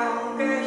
aunque